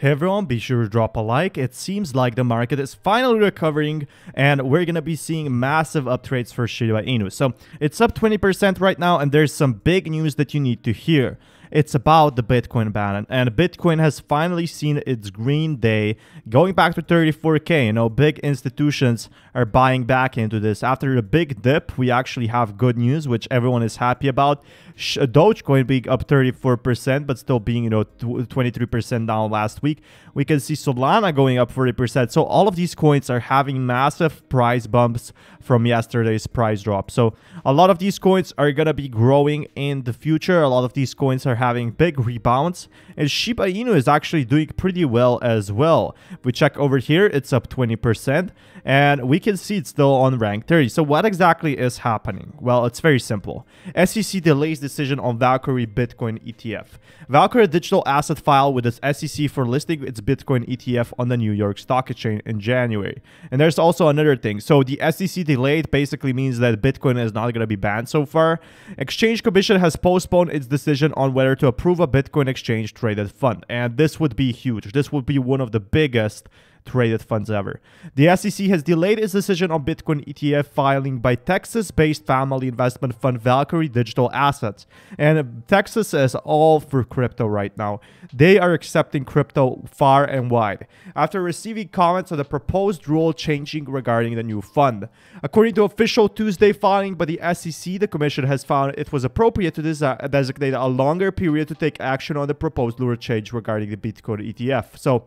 Hey everyone, be sure to drop a like. It seems like the market is finally recovering and we're to be seeing massive up trades for Shiba Inu. So it's up 20% right now and there's some big news that you need to hear. It's about the Bitcoin ban, and Bitcoin has finally seen its green day, going back to 34k. You know, big institutions are buying back into this. After a big dip, we actually have good news, which everyone is happy about. Dogecoin being up 34%, but still being, you know, 23% down last week. We can see Solana going up 40%. So all of these coins are having massive price bumps from yesterday's price drop. So a lot of these coins are going to be growing in the future. A lot of these coins are having big rebounds. And Shiba Inu is actually doing pretty well as well. If we check over here, it's up 20%. And we can see it's still on rank 30. So what exactly is happening? Well, it's very simple. SEC delays decision on Valkyrie Bitcoin ETF. Valkyrie digital asset filed with its SEC for listing its Bitcoin ETF on the New York Stock Exchange in January. And there's also another thing. So the SEC delayed basically means that Bitcoin is not going to be banned so far. Exchange Commission has postponed its decision on whether to approve a Bitcoin exchange traded fund. And this would be huge. This would be one of the biggest traded funds ever. The SEC has delayed its decision on Bitcoin ETF filing by Texas-based family investment fund Valkyrie Digital Assets. And Texas is all for crypto right now. They are accepting crypto far and wide after receiving comments on the proposed rule changing regarding the new fund. According to official Tuesday filing by the SEC, the commission has found it was appropriate to designate a longer period to take action on the proposed rule change regarding the Bitcoin ETF. So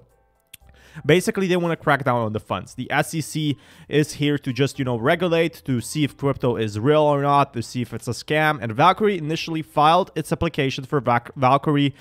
Basically, they want to crack down on the funds. The SEC is here to just, you know, regulate, to see if crypto is real or not, to see if it's a scam. And Valkyrie initially filed its application for Valkyrie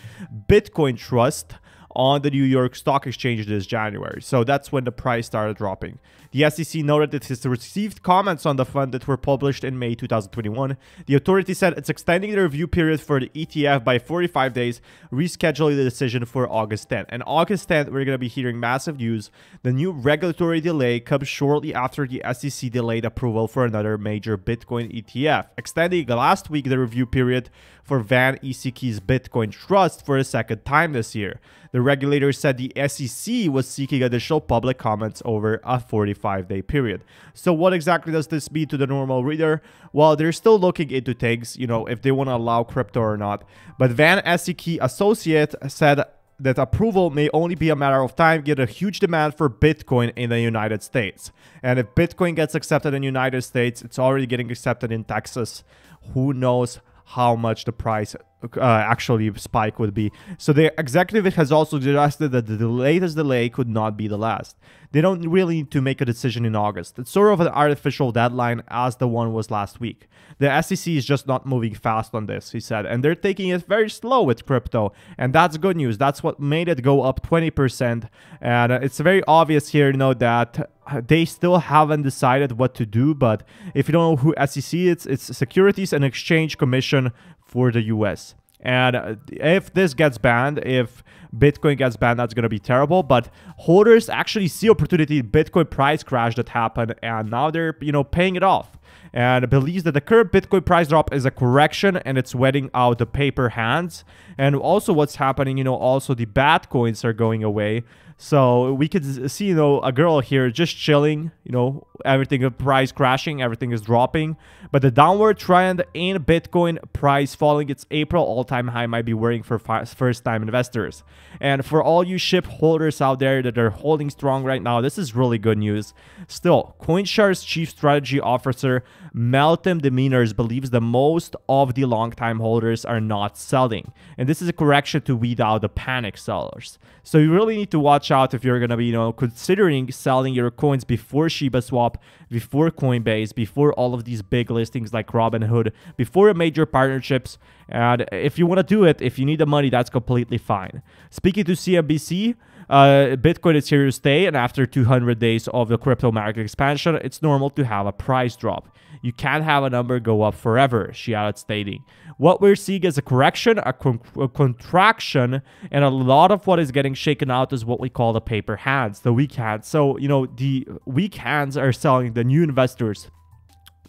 Bitcoin Trust on the New York Stock Exchange this January. So that's when the price started dropping. The SEC noted that it has received comments on the fund that were published in May 2021. The authority said it's extending the review period for the ETF by 45 days, rescheduling the decision for August 10th. And August 10th, we're going to be hearing massive news. The new regulatory delay comes shortly after the SEC delayed approval for another major Bitcoin ETF, extending last week the review period for VanEck's Bitcoin Trust for a second time this year. The regulator said the SEC was seeking additional public comments over a 45 day period. So, what exactly does this mean to the normal reader? Well, they're still looking into things, you know, if they want to allow crypto or not. But VanEck Associate said that approval may only be a matter of time given a huge demand for Bitcoin in the United States. And if Bitcoin gets accepted in the United States, it's already getting accepted in Texas. Who knows how much the price uh, actually spike would be. So the executive has also suggested that the latest delay could not be the last. They don't really need to make a decision in August. It's sort of an artificial deadline as the one was last week. The SEC is just not moving fast on this, he said, and they're taking it very slow with crypto. And that's good news. That's what made it go up 20%. And it's very obvious here, you know, that they still haven't decided what to do. But if you don't know who SEC is, it's Securities and Exchange Commission for the US. And uh, if this gets banned, if Bitcoin gets banned, that's going to be terrible. But holders actually see opportunity Bitcoin price crash that happened, and now they're you know paying it off. And believes that the current Bitcoin price drop is a correction and it's wetting out the paper hands. And also, what's happening, you know, also the bad coins are going away. So we could see, you know, a girl here just chilling, you know, everything price crashing, everything is dropping. But the downward trend in Bitcoin price falling its April all-time high might be worrying for first-time investors. And for all you SHIB holders out there that are holding strong right now, this is really good news. Still, CoinShares chief strategy officer Meltem Demirors believes that most of the long-time holders are not selling. And this is a correction to weed out the panic sellers. So you really need to watch out if you're going to be, you know, considering selling your coins before Shiba Swap, before Coinbase, before all of these big listings like Robinhood, before major partnerships. And if you want to do it, if you need the money, that's completely fine. Speaking to CNBC, uh, Bitcoin is here to stay, and after 200 days of the crypto market expansion, it's normal to have a price drop. You can't have a number go up forever, she added, stating. What we're seeing is a correction, a, con a contraction, and a lot of what is getting shaken out is what we call the paper hands, the weak hands. So, you know, the weak hands are selling the new investors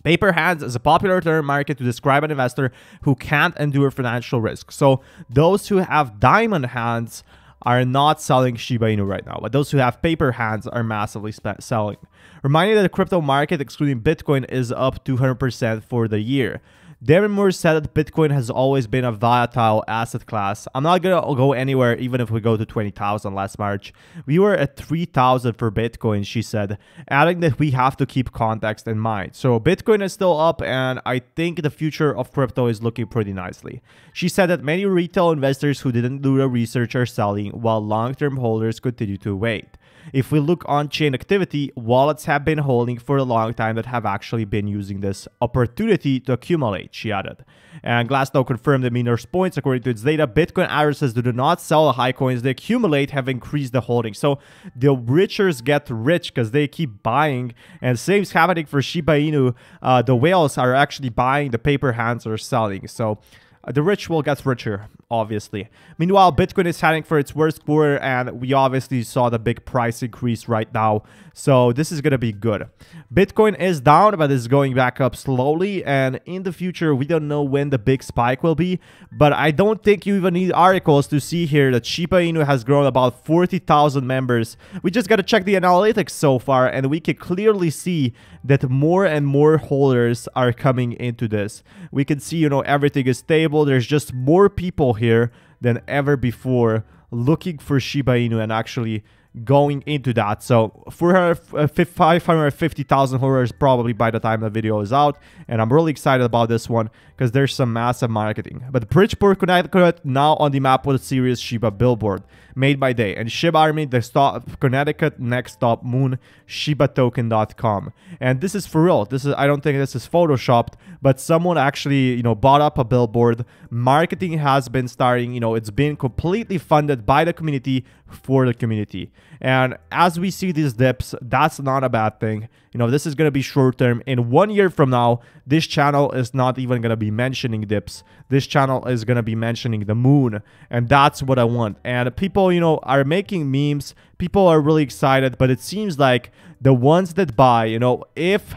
Paper hands is a popular term market to describe an investor who can't endure financial risk. So those who have diamond hands are not selling Shiba Inu right now, but those who have paper hands are massively selling. Reminding that the crypto market, excluding Bitcoin, is up 200% for the year. Darren Moore said that Bitcoin has always been a volatile asset class. I'm not going to go anywhere even if we go to 20,000 last March. We were at 3,000 for Bitcoin, she said, adding that we have to keep context in mind. So Bitcoin is still up and I think the future of crypto is looking pretty nicely. She said that many retail investors who didn't do the research are selling while long-term holders continue to wait. If we look on chain activity, wallets have been holding for a long time that have actually been using this opportunity to accumulate, she added. And Glassnode confirmed the Miner's points, according to its data, Bitcoin addresses that do not sell high coins they accumulate have increased the holding. So the richers get rich because they keep buying. And same is happening for Shiba Inu. Uh, the whales are actually buying, the paper hands are selling. So the rich will get richer obviously. Meanwhile, Bitcoin is heading for its worst quarter, and we obviously saw the big price increase right now. So this is going to be good. Bitcoin is down, but it's going back up slowly. And in the future, we don't know when the big spike will be. But I don't think you even need articles to see here that Shiba Inu has grown about 40,000 members. We just got to check the analytics so far, and we can clearly see that more and more holders are coming into this. We can see, you know, everything is stable. There's just more people here than ever before looking for Shiba Inu and actually going into that. So 550,000 holders probably by the time the video is out. And I'm really excited about this one because there's some massive marketing. But Bridgeport, Connecticut now on the map with a serious Shiba billboard made by Day. And Shiba Army, the stop Connecticut next stop moon, shibatoken.com. And this is for real. This is I don't think this is photoshopped, but someone actually, you know, bought up a billboard. Marketing has been starting, you know, it's been completely funded by the community for the community. And as we see these dips, that's not a bad thing. You know, this is going to be short term. In one year from now, this channel is not even going to be mentioning dips. This channel is going to be mentioning the moon. And that's what I want. And people, you know, are making memes. People are really excited. But it seems like the ones that buy, you know, if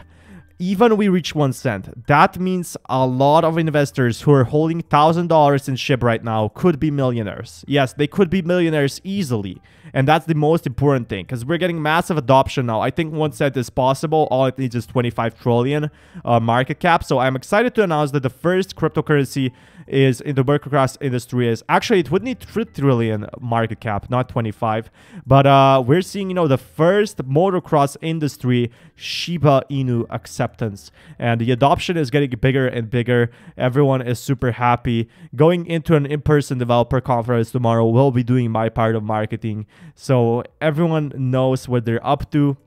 even we reach one cent. That means a lot of investors who are holding $1,000 in SHIB right now could be millionaires. Yes, they could be millionaires easily. And that's the most important thing because we're getting massive adoption now. I think one cent is possible. All it needs is 25 trillion uh, market cap. So I'm excited to announce that the first cryptocurrency is in the motocross industry is actually it would need 3 trillion market cap, not 25. But uh, we're seeing, you know, the first motocross industry Shiba Inu acceptance. And the adoption is getting bigger and bigger. Everyone is super happy. Going into an in-person developer conference tomorrow, we'll be doing my part of marketing. So everyone knows what they're up to.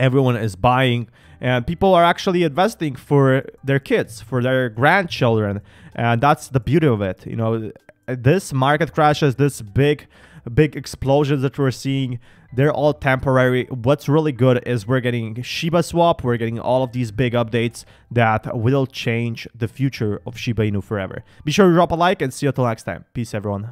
Everyone is buying and people are actually investing for their kids, for their grandchildren. And that's the beauty of it. You know, this market crashes, this big big explosions that we're seeing they're all temporary what's really good is we're getting shiba swap we're getting all of these big updates that will change the future of shiba inu forever be sure to drop a like and see you until next time peace everyone